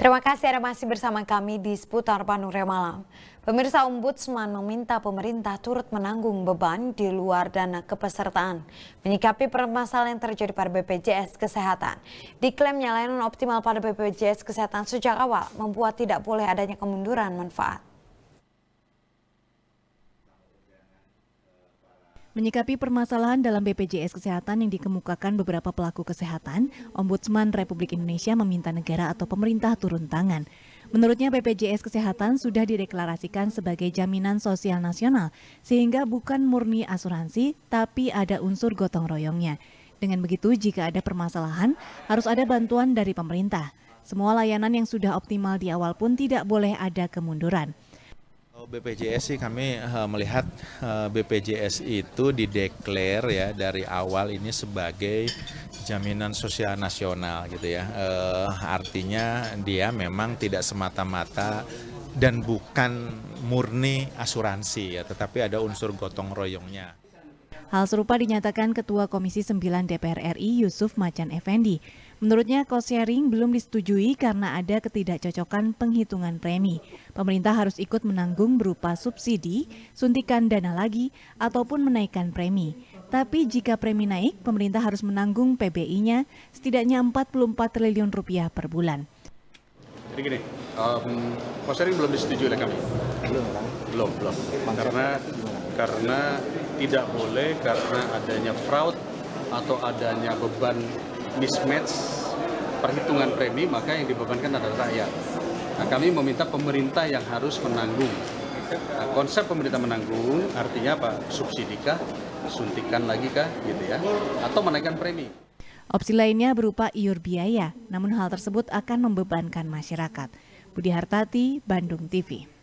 Terima kasih Anda masih bersama kami di seputar Panure Malam. Pemirsa Ombudsman meminta pemerintah turut menanggung beban di luar dana kepesertaan. Menyikapi permasalahan yang terjadi pada BPJS Kesehatan. Diklaimnya layanan optimal pada BPJS Kesehatan sejak awal membuat tidak boleh adanya kemunduran manfaat. Menyikapi permasalahan dalam BPJS Kesehatan yang dikemukakan beberapa pelaku kesehatan, Ombudsman Republik Indonesia meminta negara atau pemerintah turun tangan. Menurutnya BPJS Kesehatan sudah dideklarasikan sebagai jaminan sosial nasional, sehingga bukan murni asuransi, tapi ada unsur gotong royongnya. Dengan begitu, jika ada permasalahan, harus ada bantuan dari pemerintah. Semua layanan yang sudah optimal di awal pun tidak boleh ada kemunduran. BPJS sih kami uh, melihat uh, eh, BPJS itu dideklar ya dari awal ini sebagai jaminan sosial nasional gitu ya. Uh, artinya dia memang tidak semata-mata dan bukan murni asuransi ya, tetapi ada unsur gotong royongnya. Hal serupa dinyatakan Ketua Komisi 9 DPR RI Yusuf Macan Effendi. Menurutnya cost sharing belum disetujui karena ada ketidakcocokan penghitungan premi. Pemerintah harus ikut menanggung berupa subsidi, suntikan dana lagi, ataupun menaikkan premi. Tapi jika premi naik, pemerintah harus menanggung PBI-nya setidaknya 44 triliun rupiah per bulan. Jadi gini, um, cost sharing belum disetujui oleh kami. Belum, kan? Belum, belum. Karena karena tidak boleh karena adanya fraud atau adanya beban mismatch perhitungan premi maka yang dibebankan adalah rakyat. Nah, kami meminta pemerintah yang harus menanggung. Nah, konsep pemerintah menanggung artinya apa? Subsidi kah? Suntikan lagi kah? Gitu ya? Atau menaikkan premi. Opsi lainnya berupa iur biaya, namun hal tersebut akan membebankan masyarakat. Budi Hartati, Bandung TV.